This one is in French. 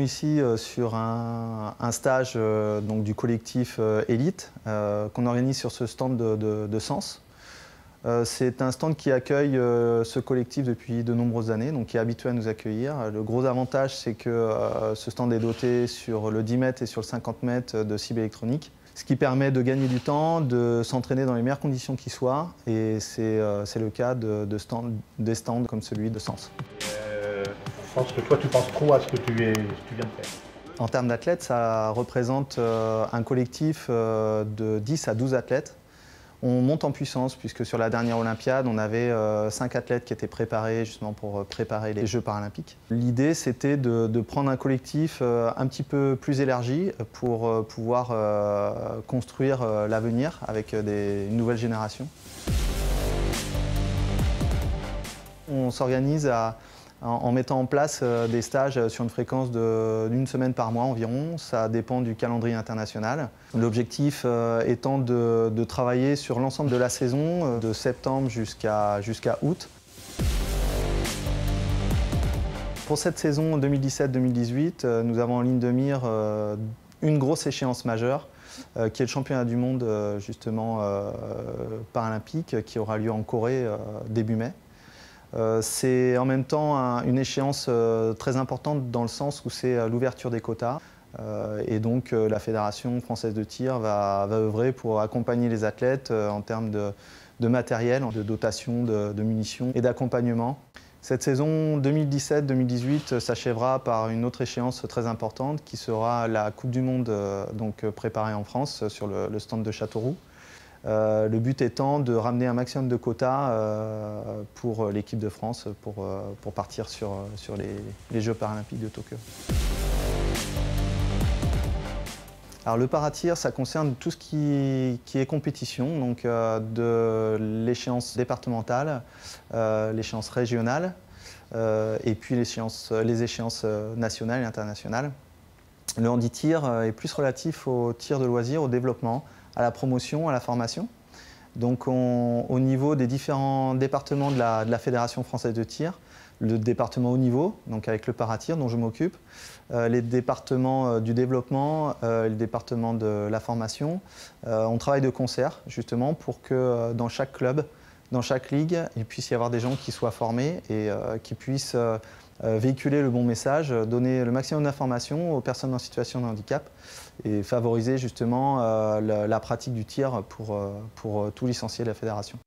ici sur un, stage donc, du collectif Elite qu'on organise sur ce stand de, Sens. C'est un stand qui accueille ce collectif depuis de nombreuses années, donc qui est habitué à nous accueillir. Le gros avantage, c'est que ce stand est doté sur le 10 mètres et sur le 50 mètres de cible électronique ce qui permet de gagner du temps, de s'entraîner dans les meilleures conditions qui soient. Et c'est euh, le cas de, des stands comme celui de Sens. Euh, pense que toi, tu penses trop à ce que tu, viens de faire. En termes d'athlètes, ça représente euh, un collectif de 10 à 12 athlètes on monte en puissance puisque sur la dernière Olympiade, on avait euh, cinq athlètes qui étaient préparés justement pour euh, préparer les Jeux paralympiques. L'idée, c'était de, prendre un collectif euh, un petit peu plus élargi pour pouvoir construire l'avenir avec des, une nouvelle génération. On s'organise à en, mettant en place euh, des stages sur une fréquence d'une semaine par mois environ. Ça dépend du calendrier international. L'objectif euh, étant de, travailler sur l'ensemble de la saison, euh, de septembre jusqu'à août. Pour cette saison 2017-2018, nous avons en ligne de mire une grosse échéance majeure, qui est le championnat du monde justement paralympique, qui aura lieu en Corée début mai. Euh, c'est en même temps une échéance euh, très importante dans le sens où c'est euh, l'ouverture des quotas. et donc la Fédération française de tir va, œuvrer pour accompagner les athlètes en termes de, matériel, de dotation, de, munitions et d'accompagnement. Cette saison 2017-2018 s'achèvera par une autre échéance très importante qui sera la Coupe du Monde préparée en France sur le stand de Châteauroux. Euh, le but étant de ramener un maximum de quotas euh, pour l'équipe de France pour, euh, partir sur, les, Jeux paralympiques de Tokyo. Alors le paratir, ça concerne tout ce qui, est compétition, donc de l'échéance départementale, l'échéance régionale, et puis les échéances nationales et internationales. Le handi-tir est plus relatif au tir de loisir, au développement, à la promotion, à la formation. Donc au niveau des différents départements de la, Fédération française de tir, le département haut niveau, donc avec le paratir dont je m'occupe, euh, les départements euh, du développement, euh, le département de la formation, on travaille de concert justement pour que dans chaque club, dans chaque ligue, il puisse y avoir des gens qui soient formés et qui puissent véhiculer le bon message, euh, donner le maximum d'informations aux personnes en situation de handicap et favoriser justement euh, la, pratique du tir pour, pour tout licencié de la fédération.